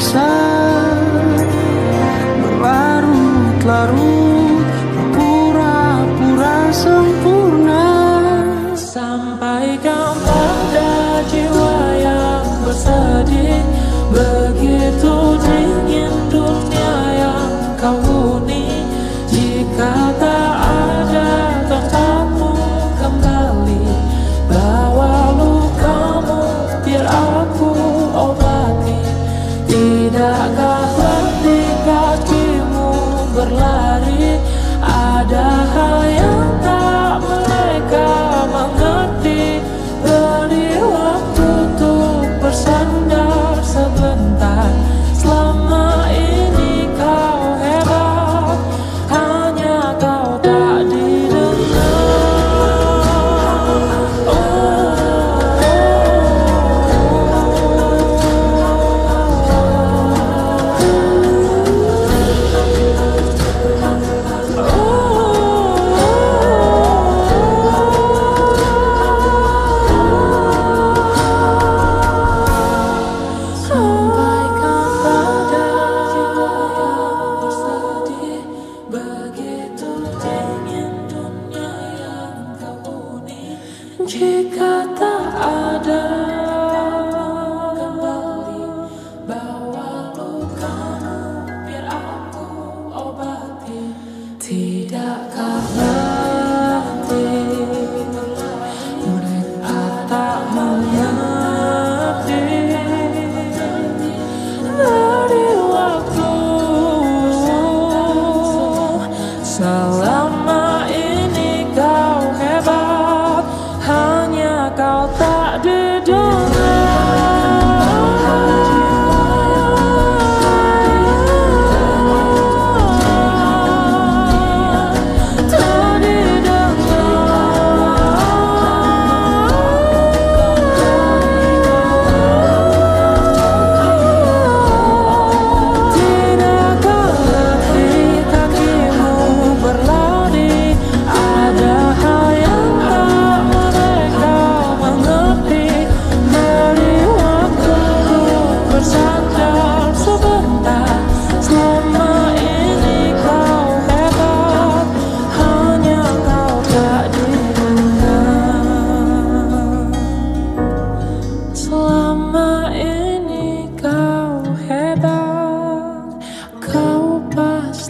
bisa berlarut-larut pura-pura sempurna. Sampaikan pada jiwa yang bersedih? Begitu dia tidak akan Jika tak ada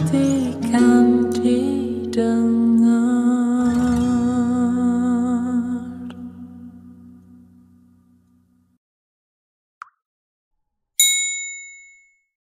stick